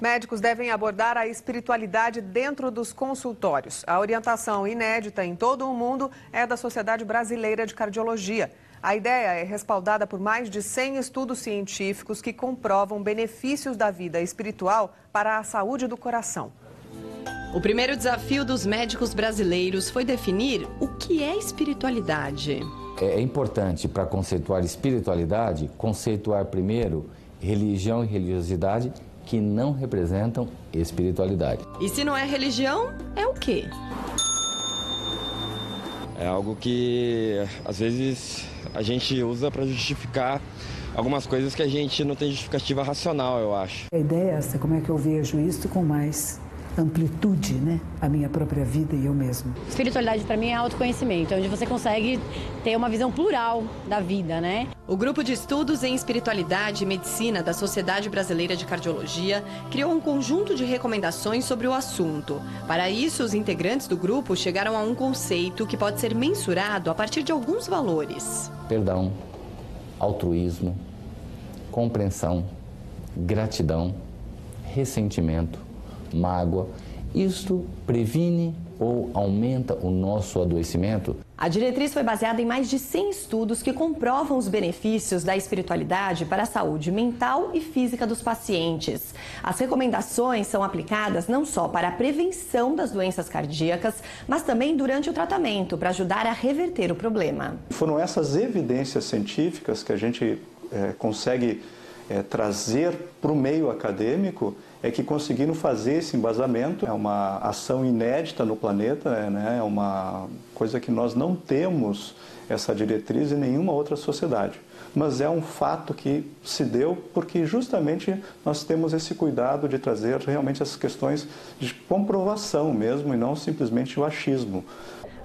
Médicos devem abordar a espiritualidade dentro dos consultórios. A orientação inédita em todo o mundo é da Sociedade Brasileira de Cardiologia. A ideia é respaldada por mais de 100 estudos científicos que comprovam benefícios da vida espiritual para a saúde do coração. O primeiro desafio dos médicos brasileiros foi definir o que é espiritualidade. É importante para conceituar espiritualidade, conceituar primeiro religião e religiosidade que não representam espiritualidade. E se não é religião, é o quê? É algo que às vezes a gente usa para justificar algumas coisas que a gente não tem justificativa racional, eu acho. A ideia é essa, como é que eu vejo isso com mais amplitude, né? A minha própria vida e eu mesmo. Espiritualidade para mim é autoconhecimento, onde você consegue ter uma visão plural da vida, né? O grupo de estudos em espiritualidade e medicina da Sociedade Brasileira de Cardiologia criou um conjunto de recomendações sobre o assunto. Para isso, os integrantes do grupo chegaram a um conceito que pode ser mensurado a partir de alguns valores: perdão, altruísmo, compreensão, gratidão, ressentimento mágoa. Isto previne ou aumenta o nosso adoecimento? A diretriz foi baseada em mais de 100 estudos que comprovam os benefícios da espiritualidade para a saúde mental e física dos pacientes. As recomendações são aplicadas não só para a prevenção das doenças cardíacas, mas também durante o tratamento, para ajudar a reverter o problema. Foram essas evidências científicas que a gente é, consegue é, trazer para o meio acadêmico é que conseguiram fazer esse embasamento. É uma ação inédita no planeta, né? é uma coisa que nós não temos essa diretriz em nenhuma outra sociedade. Mas é um fato que se deu porque justamente nós temos esse cuidado de trazer realmente essas questões de comprovação mesmo e não simplesmente o achismo.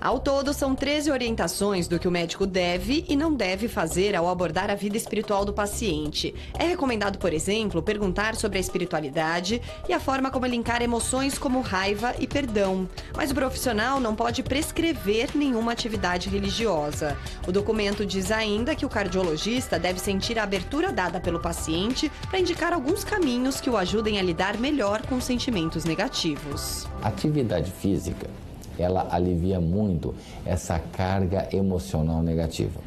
Ao todo, são 13 orientações do que o médico deve e não deve fazer ao abordar a vida espiritual do paciente. É recomendado, por exemplo, perguntar sobre a espiritualidade e a forma como linkar emoções como raiva e perdão. Mas o profissional não pode prescrever nenhuma atividade religiosa. O documento diz ainda que o cardiologista deve sentir a abertura dada pelo paciente para indicar alguns caminhos que o ajudem a lidar melhor com sentimentos negativos. Atividade física ela alivia muito essa carga emocional negativa.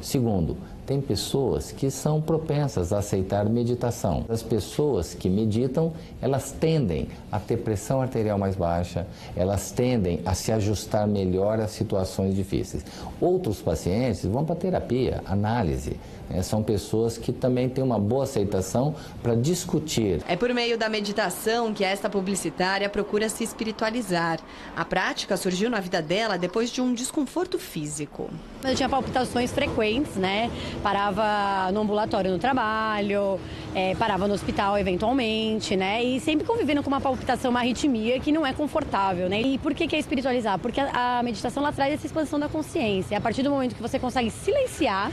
Segundo, tem pessoas que são propensas a aceitar meditação. As pessoas que meditam, elas tendem a ter pressão arterial mais baixa, elas tendem a se ajustar melhor às situações difíceis. Outros pacientes vão para terapia, análise. Né? São pessoas que também têm uma boa aceitação para discutir. É por meio da meditação que esta publicitária procura se espiritualizar. A prática surgiu na vida dela depois de um desconforto físico. Eu tinha palpitações frequentes, né? Parava no ambulatório no trabalho, é, parava no hospital eventualmente, né? E sempre convivendo com uma palpitação, uma arritmia que não é confortável, né? E por que, que é espiritualizar? Porque a, a meditação ela traz essa expansão da consciência. A partir do momento que você consegue silenciar,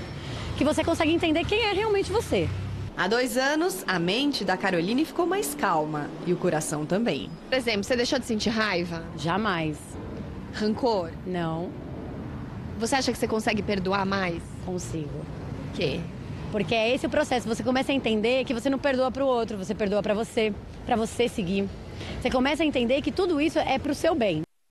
que você consegue entender quem é realmente você. Há dois anos, a mente da Caroline ficou mais calma e o coração também. Por exemplo, você deixou de sentir raiva? Jamais. Rancor? Não. Você acha que você consegue perdoar mais? Consigo. Que? Porque é esse o processo. Você começa a entender que você não perdoa para o outro, você perdoa para você, para você seguir. Você começa a entender que tudo isso é para o seu bem.